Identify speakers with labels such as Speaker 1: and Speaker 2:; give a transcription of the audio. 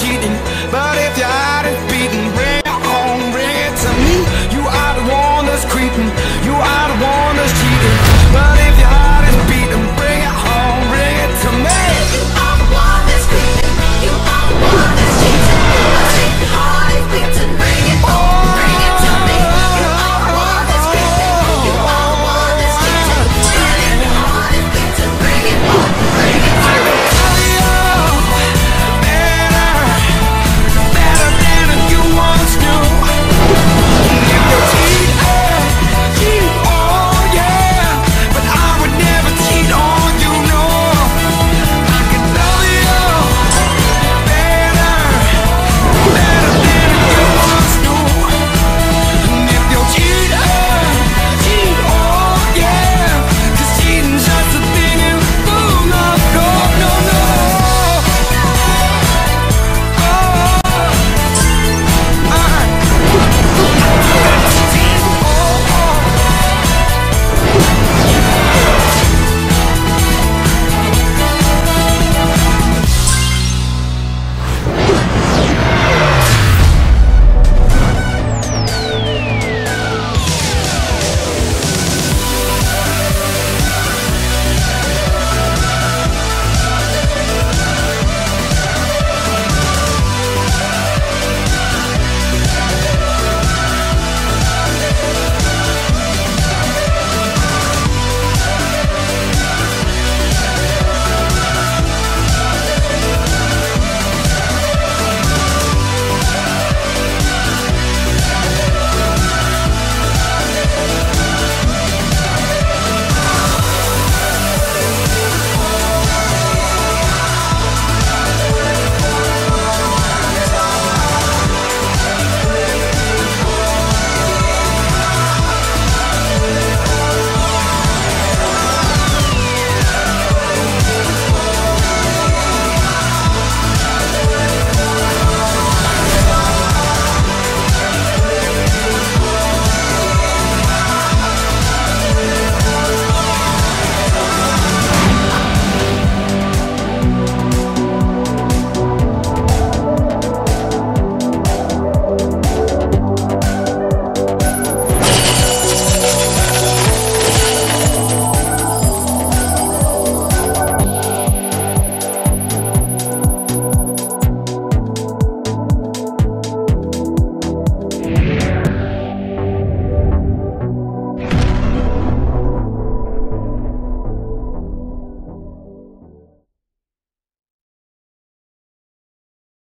Speaker 1: cheating. But if you